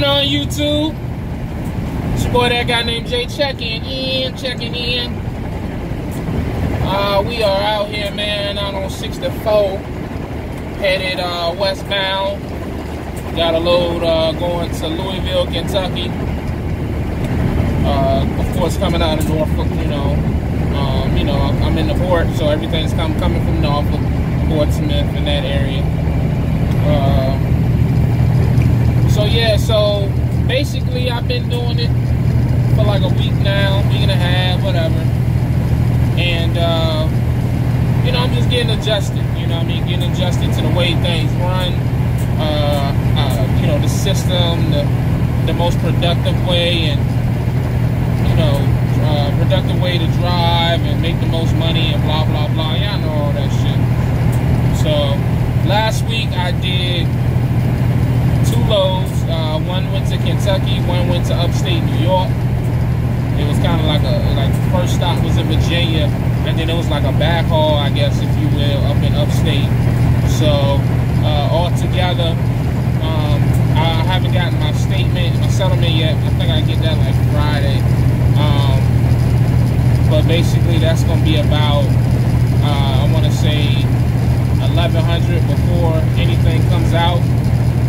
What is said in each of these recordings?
going on, YouTube? It's your boy, that guy named Jay, checking in, checking in. Uh, we are out here, man, out on 64, headed uh, westbound. Got a load uh, going to Louisville, Kentucky. Uh, of course, coming out of Norfolk, you know. Um, you know, I'm in the port, so everything's come, coming from Norfolk, Portsmouth, in that area. So yeah, so basically I've been doing it for like a week now, week and a half, whatever. And uh, you know, I'm just getting adjusted. You know, what I mean, getting adjusted to the way things run. Uh, uh, you know, the system, the the most productive way, and you know, uh, productive way to drive and make the most money and blah blah blah. Y'all know all that shit. So last week I did two loads. Uh, one went to Kentucky, one went to upstate New York. It was kind of like a like first stop was in Virginia, and then it was like a back haul, I guess, if you will, up in upstate. So uh, all together, um, I haven't gotten my statement, my settlement yet. I think I get that like Friday. Um, but basically, that's going to be about uh, I want to say 1100 before anything comes out.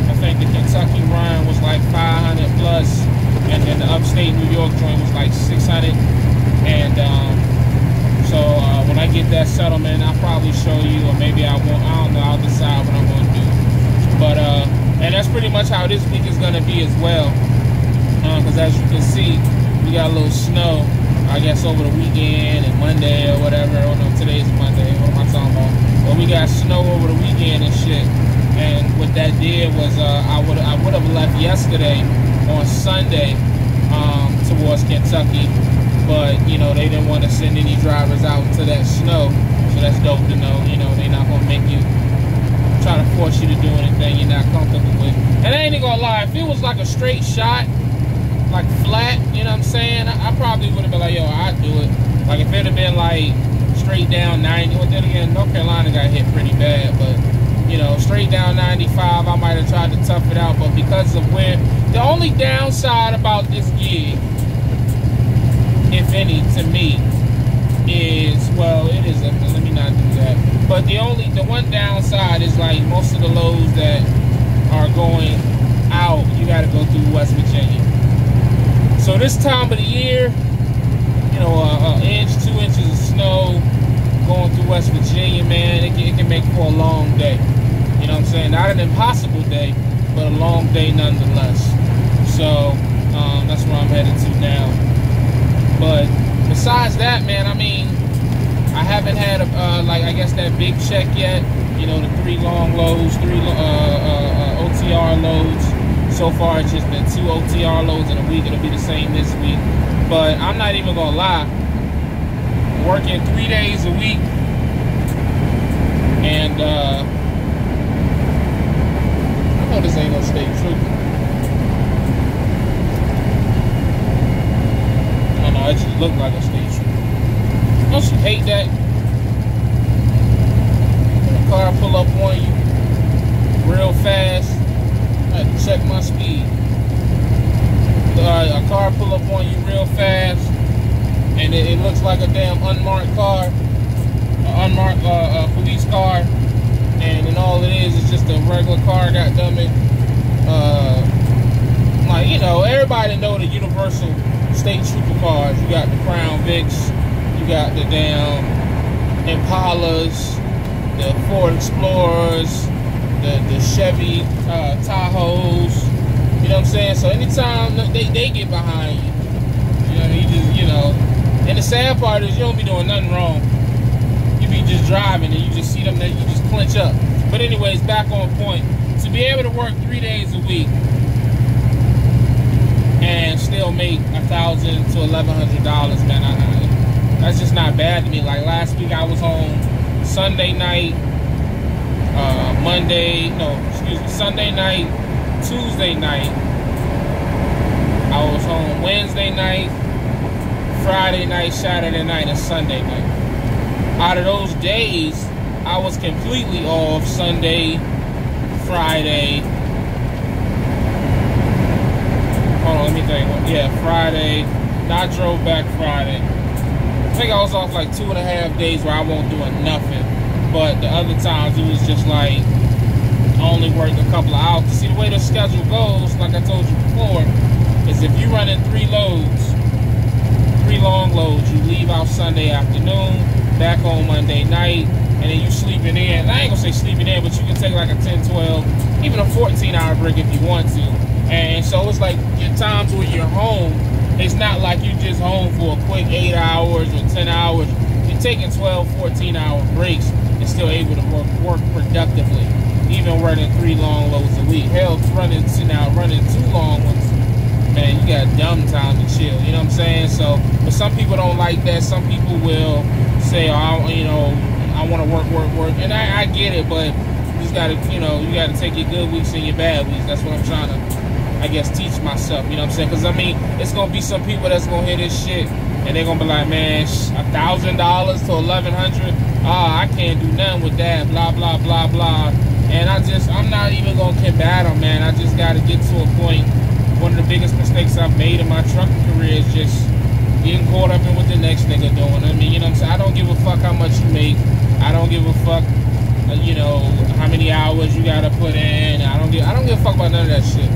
I think the Kentucky run was like 500 plus, and then the upstate New York joint was like 600. And um, so uh, when I get that settlement, I'll probably show you, or maybe I won't. I don't know. I'll decide what I'm going to do. But uh, and that's pretty much how this week is going to be as well. Because uh, as you can see, we got a little snow. I guess over the weekend and Monday or whatever. Oh no, today's Monday. What am I talking about? But we got snow over the weekend and shit. And what that did was uh, I would I would have left yesterday on Sunday um, towards Kentucky, but you know they didn't want to send any drivers out to that snow, so that's dope to know. You know they're not gonna make you try to force you to do anything you're not comfortable with. And I ain't gonna lie, if it was like a straight shot, like flat, you know what I'm saying, I, I probably would have been like, yo, I'd do it. Like if it had been like straight down 90, well then again, North Carolina got hit pretty bad, but you know, straight down 95, I might have tried to tough it out, but because of where, the only downside about this gig, if any, to me, is, well, it is, a, let me not do that, but the only, the one downside is like most of the loads that are going out, you got to go through West Virginia. So this time of the year, you know, an inch, two inches of snow going through West Virginia, man, it can, it can make for a long day. You know what I'm saying? Not an impossible day, but a long day nonetheless. So um, that's where I'm headed to now. But besides that, man, I mean, I haven't had, a, uh, like, I guess that big check yet. You know, the three long loads, three uh, uh, uh OTR loads. So far, it's just been two OTR loads in a week. It'll be the same this week. But I'm not even to lie. Working three days a week. And, uh, I know this ain't no state trooper. Looked like a station. Don't you hate that? A car pull up on you real fast, I had to check my speed. Uh, a car pull up on you real fast, and it, it looks like a damn unmarked car, an unmarked uh, police car, and then all it is is just a regular car. Got it. Uh, like you know, everybody know the Universal State supercars. You got the Crown Vics, you got the damn Impalas, the Ford Explorers, the the Chevy uh, Tahoes. You know what I'm saying? So anytime they, they get behind you, you know, you just you know. And the sad part is you don't be doing nothing wrong. You be just driving and you just see them, that you just clench up. But anyways, back on point. To be able to work three days a week and make a thousand to eleven hundred dollars, man, I, that's just not bad to me. Like last week, I was home Sunday night, uh, Monday, no, excuse me, Sunday night, Tuesday night. I was home Wednesday night, Friday night, Saturday night, and Sunday night. Out of those days, I was completely off Sunday, Friday, Yeah, Friday. I drove back Friday. I think I was off like two and a half days where I won't doing nothing. But the other times it was just like only worked a couple of hours. See the way the schedule goes, like I told you before, is if you run in three loads, three long loads, you leave out Sunday afternoon, back on Monday night, and then you sleeping in. I ain't gonna say sleeping in, but you can take like a 10, 12, even a 14 hour break if you want to. And so it's like your times where you're home, it's not like you're just home for a quick eight hours or 10 hours. You're taking 12, 14 hour breaks and still able to work, work productively. Even running three long loads a week. Hell, running to now running two long ones man, you got dumb time to chill. You know what I'm saying? So, but some people don't like that. Some people will say, oh, you know, I want to work, work, work, and I, I get it, but you just gotta, you know, you gotta take your good weeks and your bad weeks. That's what I'm trying to, I guess, teach myself. You know what I'm saying? Because I mean, it's gonna be some people that's gonna hear this shit and they're gonna be like, man, a thousand dollars to eleven hundred. Ah, I can't do nothing with that. Blah blah blah blah. And I just, I'm not even gonna combat them, man. I just gotta get to a point. point one of the biggest mistakes I've made in my trucking career is just getting caught up in what the next nigga doing. I mean, you know what I'm saying? I don't give a fuck how much you make. I don't give a fuck, uh, you know, how many hours you gotta put in. I don't give I don't give a fuck about none of that shit.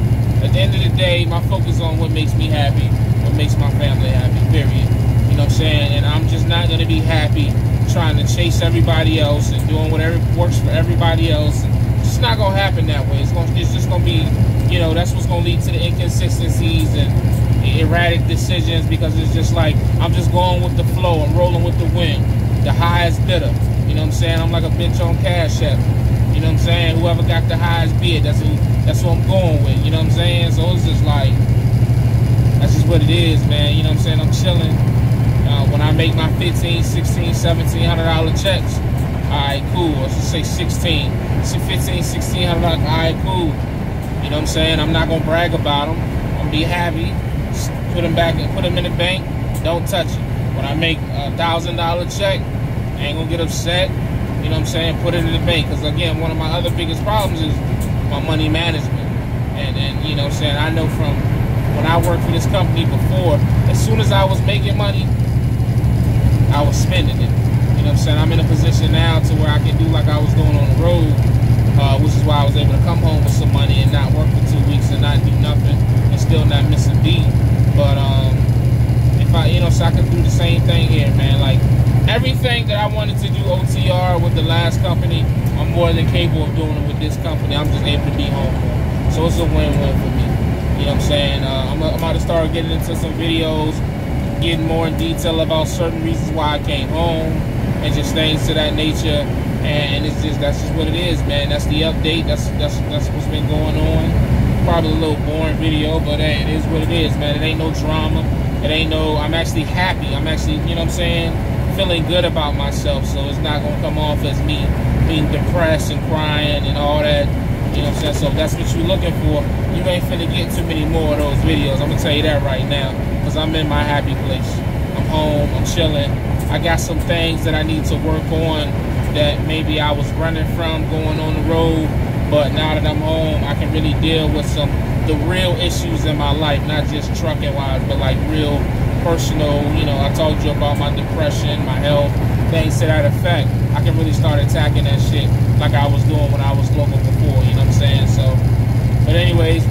At the end of the day, my focus on what makes me happy, what makes my family happy, period. You know what I'm saying? And I'm just not gonna be happy trying to chase everybody else and doing whatever works for everybody else. It's just not gonna happen that way. It's gonna it's just gonna be you know, that's what's going to lead to the inconsistencies and erratic decisions because it's just like I'm just going with the flow. I'm rolling with the wind. The highest bidder. You know what I'm saying? I'm like a bitch on cash app. You know what I'm saying? Whoever got the highest bid, that's who, that's what I'm going with. You know what I'm saying? So it's just like that's just what it is, man. You know what I'm saying? I'm chilling. Uh, when I make my 15, 16, 1700 dollar checks, all right, cool. Let's just say 16, 15, 1600 all right, cool. You know what I'm saying? I'm not gonna brag about them. I'm gonna be happy. Put them back and put them in the bank. Don't touch it. When I make a thousand dollar check, I ain't gonna get upset. You know what I'm saying? Put it in the bank. Because again, one of my other biggest problems is my money management. And and you know what I'm saying? I know from when I worked for this company before, as soon as I was making money, I was spending it. You know what I'm saying? I'm in a position now to where I can do like I was doing on the road uh, which is why I was able to come home with some money and not work for two weeks and not do nothing and still not miss a beat. But um, if I, you know, so I could do the same thing here, man. Like everything that I wanted to do OTR with the last company, I'm more than capable of doing it with this company. I'm just able to be home. So it's a win-win for me. You know what I'm saying? Uh, I'm, I'm about to start getting into some videos, getting more in detail about certain reasons why I came home and just things to that nature and it's just that's just what it is, man. That's the update. That's that's that's what's been going on. Probably a little boring video, but hey, it is what it is, man. It ain't no drama. It ain't no. I'm actually happy. I'm actually, you know what I'm saying, feeling good about myself. So it's not gonna come off as me being depressed and crying and all that. You know what I'm saying? So that's what you're looking for, you ain't finna get too many more of those videos. I'm gonna tell you that right now, because I'm in my happy place. I'm home. I'm chilling. I got some things that I need to work on that maybe I was running from going on the road, but now that I'm home, I can really deal with some the real issues in my life, not just trucking wise, but like real personal. You know, I told you about my depression, my health, things to that effect. I can really start attacking that shit like I was doing when I was local before. You know what I'm saying? So, but anyways,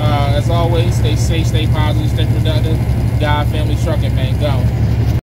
uh, as always, stay safe, stay positive, stay productive. God, family, trucking, man, go.